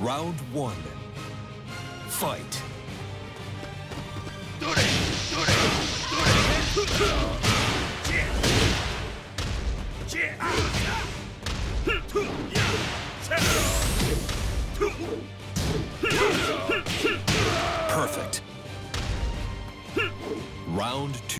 Round one. Fight. Perfect. Round two.